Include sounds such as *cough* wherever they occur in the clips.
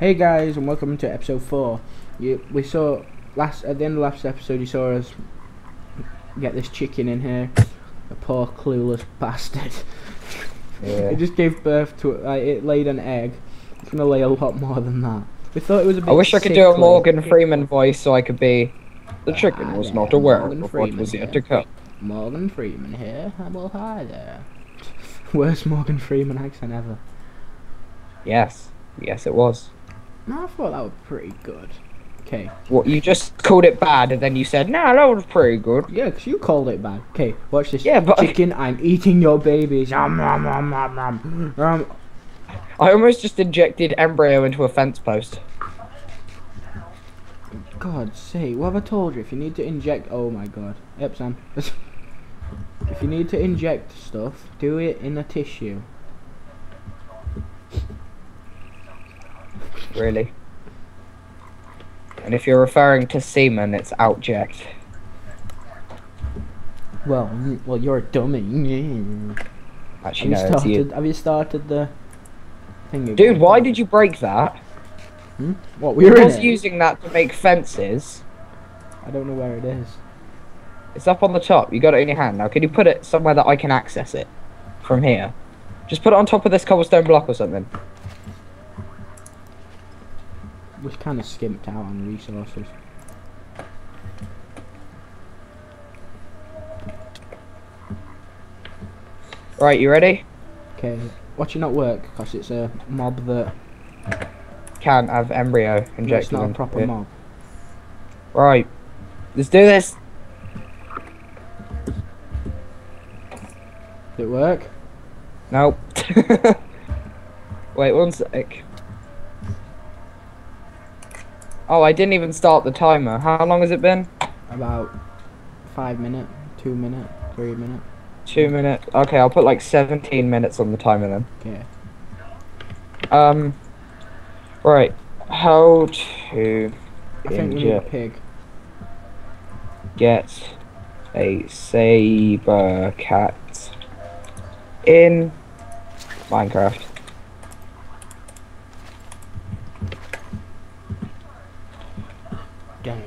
Hey guys, and welcome to episode four. You, we saw last at the end of last episode. You saw us get this chicken in here. A poor clueless *laughs* bastard. Yeah. it just gave birth to it. Like, it laid an egg. It's gonna lay a lot more than that. We thought it was a bit. I wish I could do a. Morgan Freeman voice so I could be. The Ah, chicken was not aware Morgan of what Freeman was yet to come. Morgan Freeman here. Well, hi there. *laughs* Worst Morgan Freeman accent ever. Yes, yes, it was. No, I thought that was pretty good. Okay. What you just called it bad, and then you said, "Nah, that was pretty good." Yeah, 'cause you called it bad. Okay, watch this. Yeah, but- chicken, I'm eating your babies. Um, I almost just injected embryo into a fence post. God sake, what have I told you? If you need to inject, oh my God. Yep, Sam. *laughs* if you need to inject stuff, do it in a tissue. Really. And if you're referring to semen, it's outject. Well, well, you're a dummy. Have Actually, you no, it's started? you. Have you started the thing? again? Dude, why did you break that? Hmm? What We we were was using that to make fences. I don't know where it is. It's up on the top. You got it in your hand. Now, can you put it somewhere that I can access it from here? Just put it on top of this cobblestone block or something. We kind of skimped out on resources. Right, you ready? Okay, watch it not work because it's a mob that. Can't have embryo no, It's injected not a proper it. mob. Right. Let's do this. Did it work? Nope. *laughs* Wait one sec. Oh, I didn't even start the timer. How long has it been? About five minute, two minute, three minute. Two minutes. Okay, I'll put like 17 minutes on the timer then. Okay. Um. Right. How to I think we need a pig. get a saber cat in Minecraft. Damn it.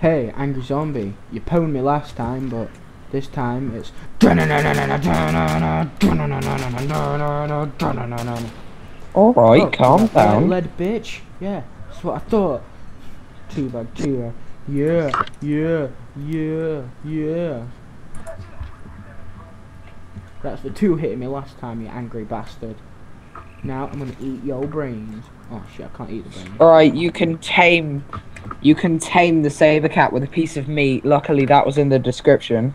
Hey, angry zombie, you pwned me last time, but this time it's. All right, Oh, calm down. Lead bitch. Yeah, that's what I thought. Two bag, two bag. Yeah, yeah, yeah, yeah. That's the two hitting me last time, you angry bastard. Now I'm gonna eat your brains. Oh shit, I can't eat the brains. All right, you can tame, you can tame the saber cat with a piece of meat. Luckily, that was in the description.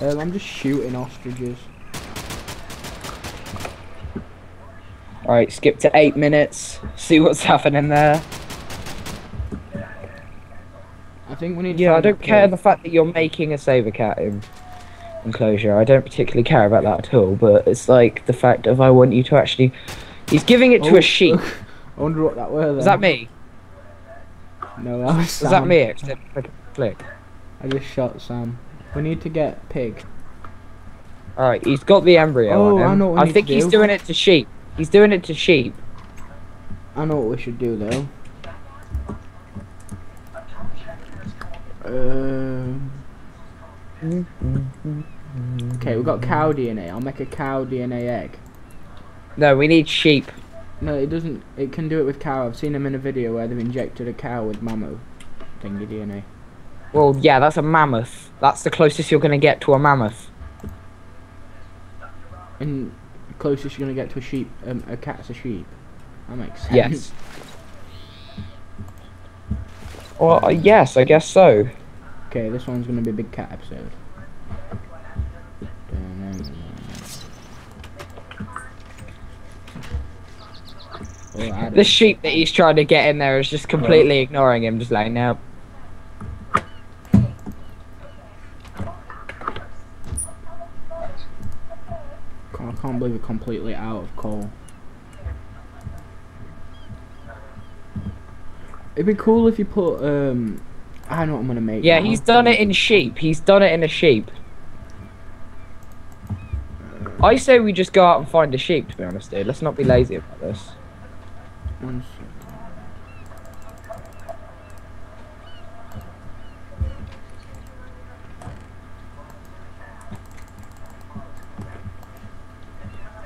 Um, I'm just shooting ostriches. All right, skip to eight minutes. See what's *laughs* happening there. I think we need. to Yeah, I don't care the fact that you're making a saber cat in enclosure. I don't particularly care about that at all. But it's like the fact of I want you to actually. He's giving it to Oh, a sheep. *laughs* I wonder what that were. Was then. that me? No, that was Was Sam. that me? Click. I just shot Sam. We need to get pig. All right, he's got the embryo Oh, I know need think he's do. doing it to sheep. He's doing it to sheep. I know what we should do though. Um, okay, we've got cow DNA. I'll make a cow DNA egg. No, we need sheep. No, it doesn't. It can do it with cow. I've seen them in a video where they've injected a cow with mammoth thingy DNA. Well, yeah, that's a mammoth. That's the closest you're gonna get to a mammoth. And closest you're gonna get to a sheep, um, a cat's a sheep. That makes sense. Yes. *laughs* Well, uh, yes, I guess so. Okay, this one's gonna be a big cat episode. The sheep that he's trying to get in there is just completely ignoring him, just like, no. I can't believe we're completely out of coal. It'd be cool if you put um I know what I'm gonna make. Yeah, now. he's done it in sheep. He's done it in a sheep. I say we just go out and find a sheep. To be honest, dude, let's not be lazy about this. One second.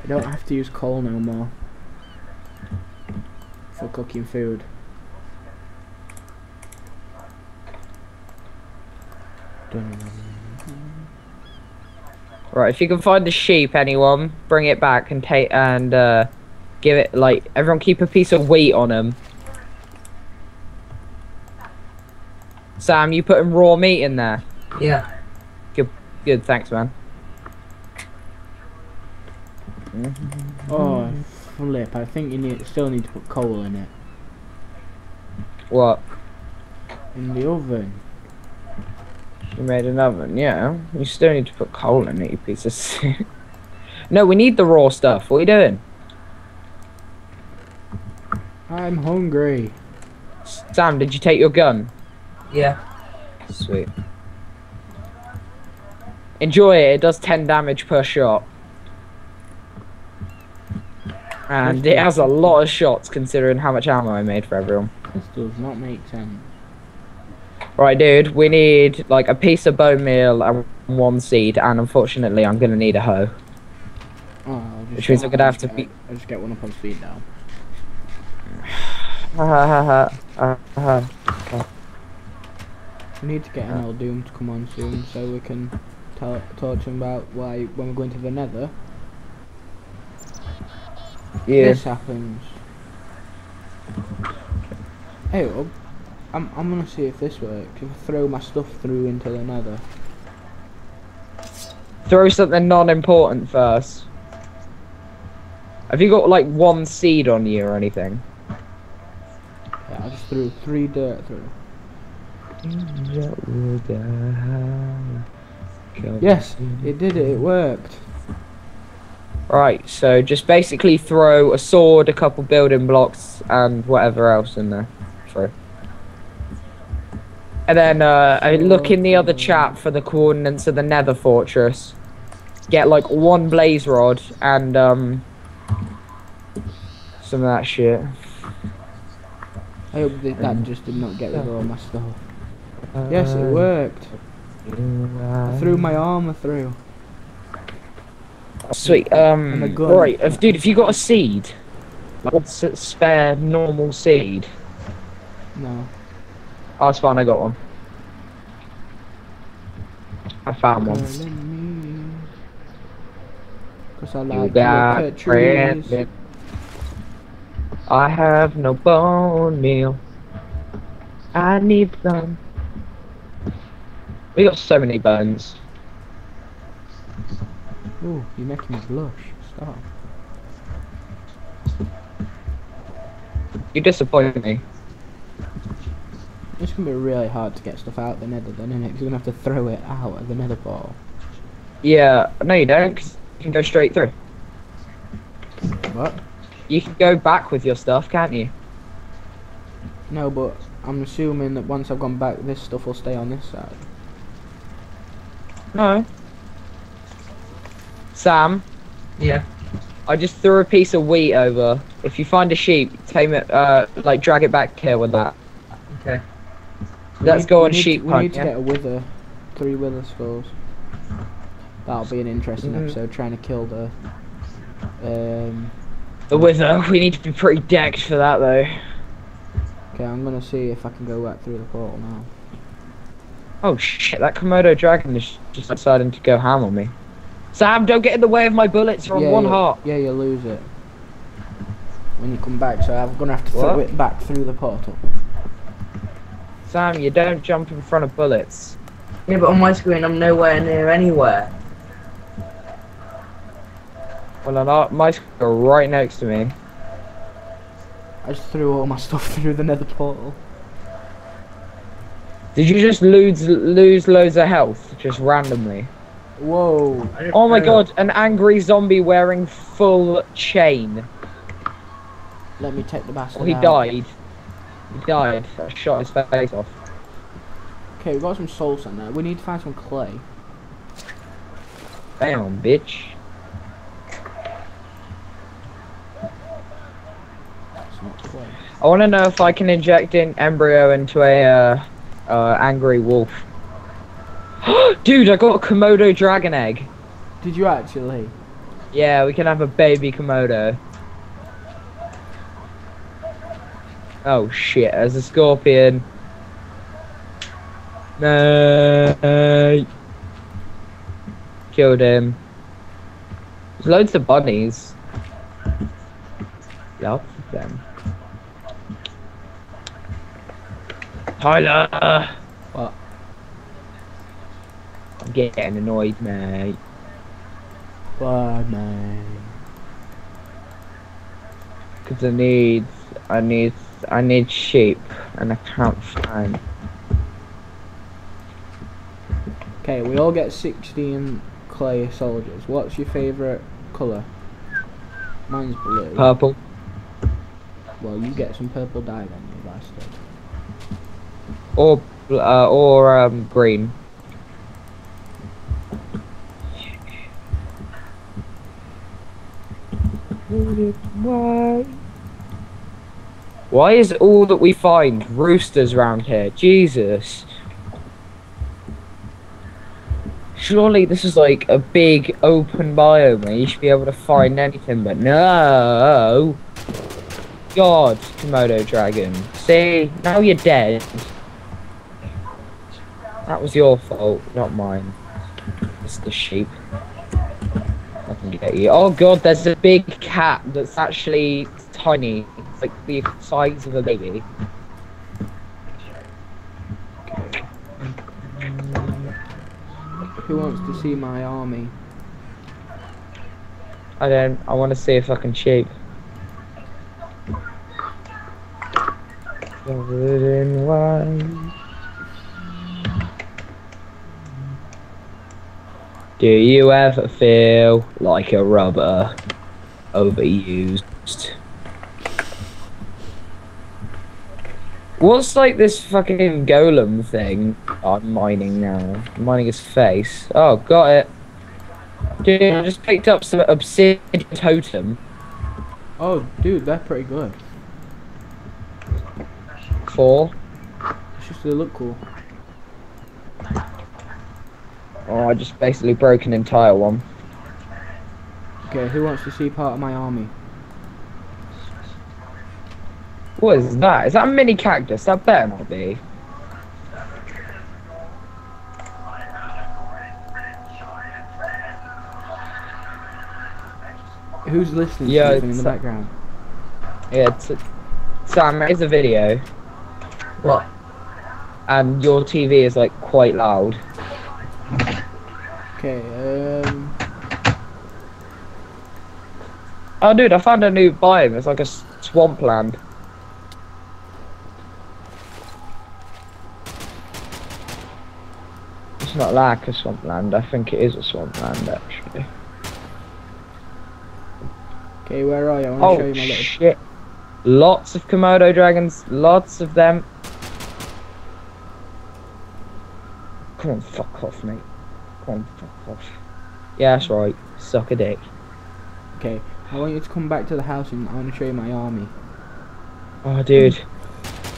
You don't have to use coal no more for cooking food. Right, if you can find the sheep, anyone, bring it back and take and uh, give it like everyone keep a piece of wheat on them. Sam, you putting raw meat in there? Yeah. Good, good, thanks, man. Oh, flip! I think you need still need to put coal in it What? in the oven. You made an oven, yeah. You still need to put coal in it, you piece of *laughs* shit. no, we need the raw stuff. What are you doing? I'm hungry. Sam, did you take your gun? Yeah. Sweet. Enjoy it. It does 10 damage per shot. And it has a lot of shots considering how much ammo I made for everyone. This does not make sense. Right, dude, we need like a piece of bone meal and one seed, and unfortunately, I'm gonna need a hoe. Oh, I'll just Which means get- I'm gonna have to be- I'll just get one up on speed now. Ha ha ha ha. ha, ha. We need to get uh-huh. an old Doom to come on soon so we can tell, talk to him about why when we're going to the Nether Yeah. this happens. Hey, up. I'm I'm gonna see if this works. If I throw my stuff through into the Nether. Throw something non-important first. Have you got like one seed on you or anything? Threw three dirt through. Yes, it did it. It worked. Right, so just basically throw a sword, a couple building blocks, and whatever else in there. Throw. And then uh, look in the other chat for the coordinates of the Nether Fortress. Get like one blaze rod and um some of that shit. I hope that, that just did not get rid of all my stuff. Yes, it worked. I threw my armor through. Sweet. And Um. Right, if, dude, if you got a seed, like a spare normal seed. No. Oh, it's fine. I got one. I found one. Cause I You like to got look at trees. I have no bone meal. I need some. We got so many bones. Ooh, you're making me blush. Stop. You disappoint me. It's gonna be really hard to get stuff out of the nether then, isn't it? 'Cause you're gonna have to throw it out of the nether ball. Yeah, no, you don't. 'cause you can go straight through. What? You can go back with your stuff, can't you? No, but I'm assuming that once I've gone back, this stuff will stay on this side. No. Sam, Yeah. I just threw a piece of wheat over. If you find a sheep, tame it, uh, like drag it back here with that. Okay. We Let's need- go we on need- sheep We hunt, need to yeah? get a wither, three wither skulls. That'll be an interesting Mhm. episode, trying to kill the. Um. The wither. We need to be pretty decked for that, though. Okay, I'm gonna see if I can go back through the portal now. Oh shit! That Komodo dragon is just deciding to go ham on me. Sam, don't get in the way of my bullets from one heart. Yeah, you lose it when you come back. So I'm gonna have to throw it back through the portal. Sam, you don't jump in front of bullets. Yeah, but on my screen I'm nowhere near anywhere. Well, our, my are right next to me. I just threw all my stuff *laughs* through the nether portal. Did you just lose lose loads of health just randomly? Whoa! Oh my god! An angry zombie wearing full chain. Let me take the bastard Oh, he out. died. He died. I shot his face off. Okay, we've got some soul sand there. We need to find some clay. Damn, bitch. not play. I want to know if I can inject an embryo into a uh, uh, angry wolf. *gasps* Dude, I got a Komodo dragon egg. Did you actually? Yeah, we can have a baby Komodo. Oh shit, there's a scorpion. No. Killed him. There's loads of bunnies. Of them. Tyler! What? I'm getting annoyed, mate. Why, mate? Cause I need, I need, I need sheep, and I can't find. Okay, we all get 16 clay soldiers. What's your favourite colour? Mine's blue. Purple. well, you get some purple dye then, you bastard. Or, uh, or um, green. Why? Why is all that we find roosters around here? Jesus. Surely this is like a big open biome you should be able to find anything, but no. God, Komodo dragon. See, now you're dead. That was your fault, not mine. It's the sheep. I can get you. Oh god, there's a big cat that's actually tiny. It's like the size of a baby. Who wants to see my army? I don't. I want to see a fucking sheep. Covered in white. Do you ever feel like a rubber overused? What's like this fucking golem thing I'm mining now? I'm mining his face. Oh, got it. Dude, I just picked up some obsidian totem. Oh, dude, they're pretty good. Four. It's just they look cool. Oh, I just basically broke an entire one. Okay, who wants to see part of my army? What is that? Is that a mini cactus? That better not be. Who's listening Yeah, to something in the background? Yeah, it's, Sam, it's a video, What? and your TV is like quite loud. Okay, um, Oh, dude, I found a new biome. It's like a swampland. It's not like a swampland. I think it is a swampland, actually. okay, where are you? I want to show Oh you my little. shit! Lots of Komodo dragons. Lots of them. Come on, fuck off, mate. Yeah, that's right. Suck a dick. Okay, I want you to come back to the house and I want to show you my army. Oh, dude.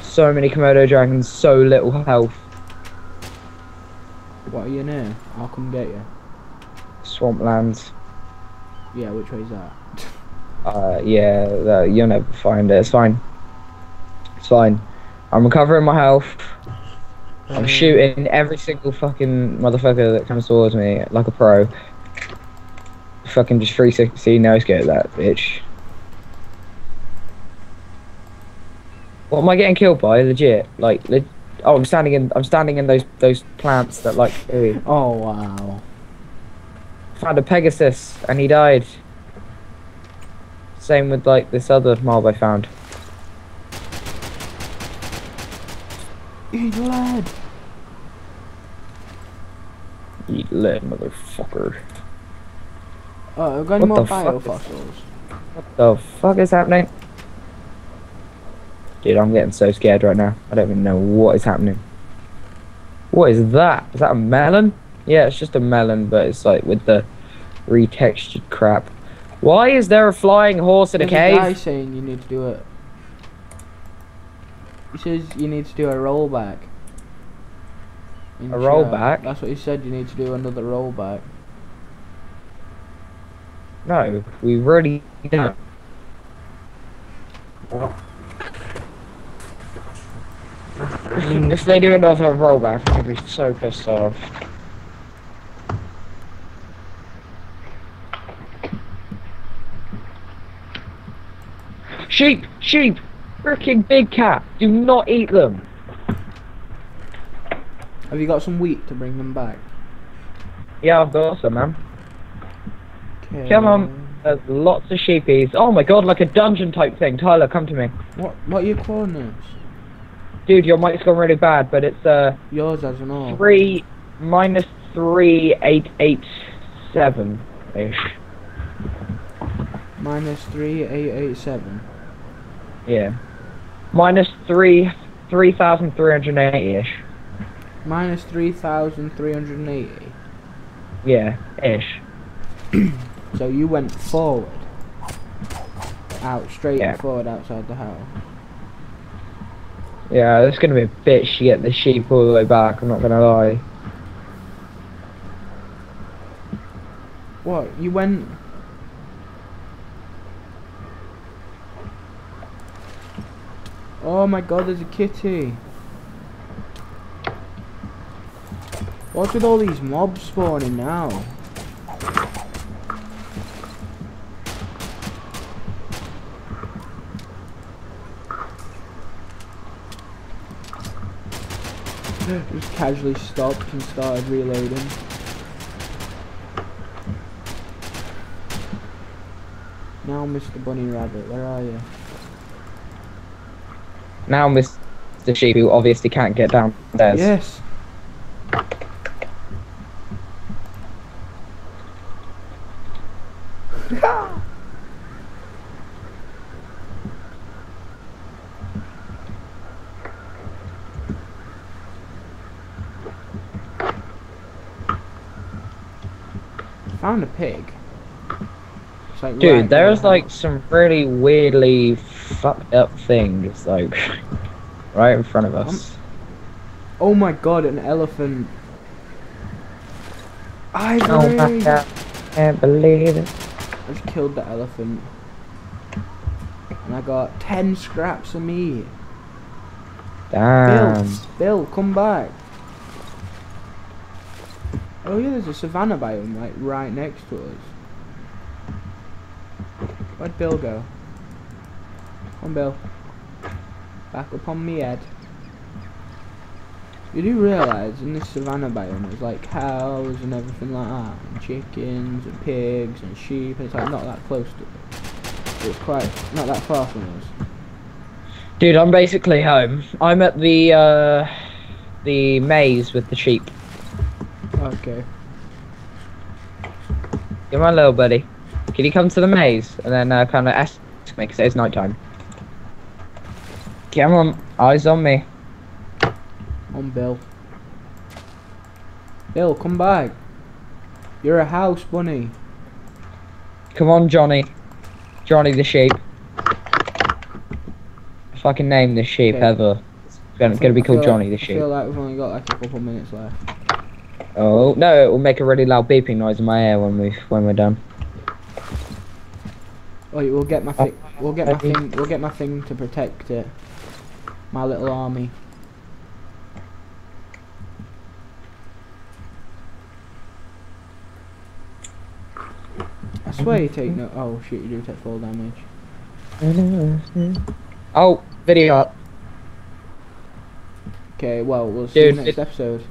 So many Komodo dragons, so little health. What are you near? I'll come get you. Swamplands. Yeah, which way is that? *laughs* Uh, yeah, that, you'll never find it. It's fine. It's fine. I'm recovering my health. I'm shooting every single fucking motherfucker that comes towards me like a pro. Fucking just 360 no scope that bitch. What am I getting killed by? Legit, like, le- oh, I'm standing in, I'm standing in those those plants that like. Ew. Oh wow. Found a Pegasus and he died. Same with like this other mob I found. Eat lead. Eat lead, motherfucker. Uh, oh, I've got What more the fuck is- biofossils. What the fuck is happening? Dude, I'm getting so scared right now. I don't even know what is happening. What is that? Is that a melon? Yeah, it's just a melon, but it's like with the retextured crap. Why is there a flying horse in a There's a guy saying you need to do it. He says you need to do a rollback. A chat. rollback? That's what he said. You need to do another rollback. No, we really don't. if they do another rollback, I'm gonna be so pissed off. Sheep! Sheep! Freaking big cat! Do not eat them! Have you got some wheat to bring them back? Yeah, I've got some, man. Okay. Come on. There's lots of sheepies. Oh my god, like a dungeon type thing. Tyler, come to me. What What are your coordinates? Dude, your mic's gone really bad, but it's uh Yours as an all. three minus three eight eight seven ish. Minus three eight eight seven. Yeah. Minus three three thousand three hundred eighty ish. Minus three thousand three hundred and eighty. Yeah, ish. *clears throat* So you went forward. Out straight Yeah. forward outside the house. Yeah, it's gonna be a bitch to get the sheep all the way back, I'm not gonna lie. What? You went Oh my god, there's a kitty. What's with all these mobs spawning now? *gasps* Just casually stopped and started reloading. Now, Mr. Bunny Rabbit, where are you? Now Mr. Sheep who obviously can't get downstairs. Yes. *laughs* Found a pig. Like Dude, there's the like some really weirdly fucked up thing just like *laughs* right in front of um, us. Oh my god, an elephant. Oh my god, can't believe it. I just killed the elephant. And I got 10 scraps of meat. Damn. Bill, Bill, come back. Oh yeah, there's a savannah biome like right next to us. Where'd Bill go? On, Bill. Back up on me head. You do realise in this savannah biome there's like cows and everything like that, and chickens and pigs and sheep. And it's like not that close to it. It's quite not that far from us. Dude, I'm basically home. I'm at the uh the maze with the sheep. Okay. Come on, little buddy. Can you come to the maze and then uh, kind of ask me because it's night time. Come on, eyes on me. On Bill. Bill, come back. You're a house bunny. Come on, Johnny. Johnny the sheep. If I can name this sheep Okay. ever, it's gonna, I gonna be called I Johnny the I sheep. feel like we've only got like a couple minutes left. Oh no, it will make a really loud beeping noise in my ear when we when we're done. Oh, we'll get my oh. thing. We'll get my thing. We'll get my thing to protect it. My little army. I swear you take no. Oh shit, you do take fall damage. Oh, video up. Okay, well we'll see you next episode.